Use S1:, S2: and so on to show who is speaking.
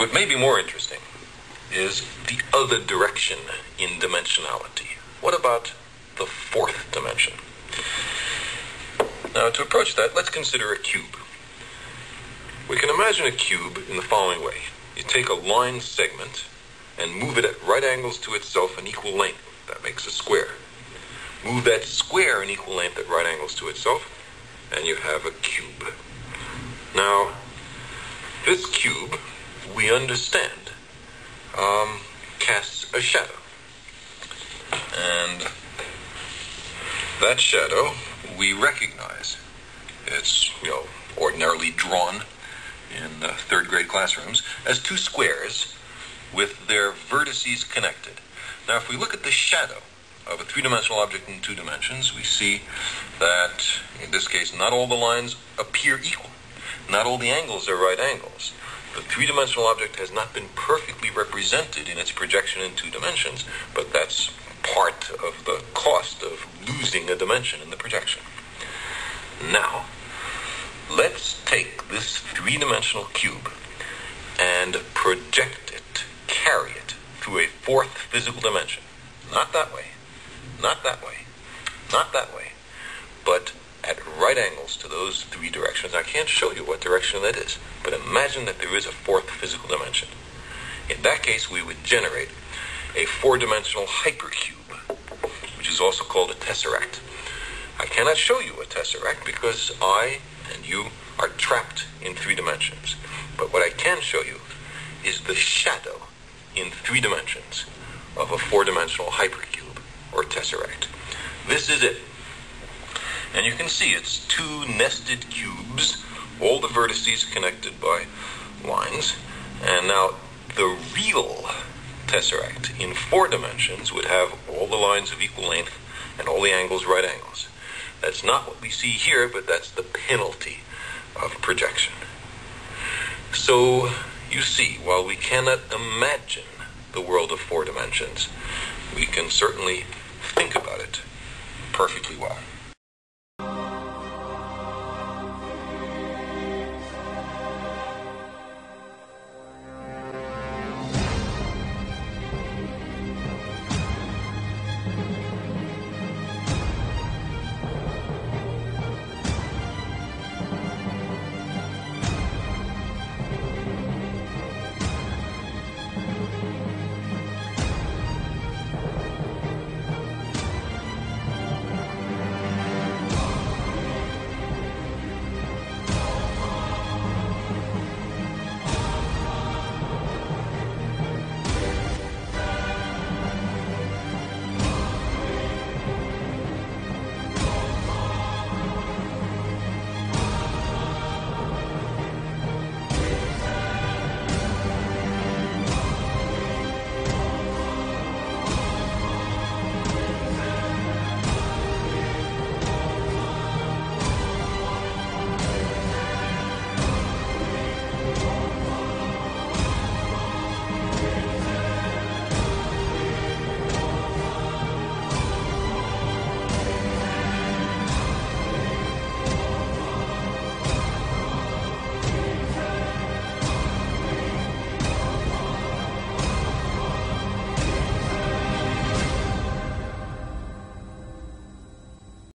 S1: What may be more interesting is the other direction in dimensionality. What about the fourth dimension? Now, to approach that, let's consider a cube. We can imagine a cube in the following way. You take a line segment and move it at right angles to itself and equal length. That makes a square. Move that square in equal length at right angles to itself, and you have a cube. Now, this cube, understand, um, casts a shadow. And that shadow we recognize. It's, you know, ordinarily drawn in uh, third grade classrooms as two squares with their vertices connected. Now, if we look at the shadow of a three dimensional object in two dimensions, we see that, in this case, not all the lines appear equal. Not all the angles are right angles. The three dimensional object has not been perfectly represented in its projection in two dimensions, but that's part of the cost of losing a dimension in the projection. Now, let's take this three dimensional cube and project it, carry it through a fourth physical dimension. Not that way, not that way, not that way, but at right angles to those three directions. I can't show you what direction that is, but imagine that there is a fourth physical dimension. In that case, we would generate a four dimensional hypercube, which is also called a tesseract. I cannot show you a tesseract because I and you are trapped in three dimensions. But what I can show you is the shadow in three dimensions of a four dimensional hypercube or tesseract. This is it. And you can see it's two nested cubes, all the vertices connected by lines. And now the real tesseract in four dimensions would have all the lines of equal length and all the angles right angles. That's not what we see here, but that's the penalty of projection. So you see, while we cannot imagine the world of four dimensions, we can certainly think about it perfectly well.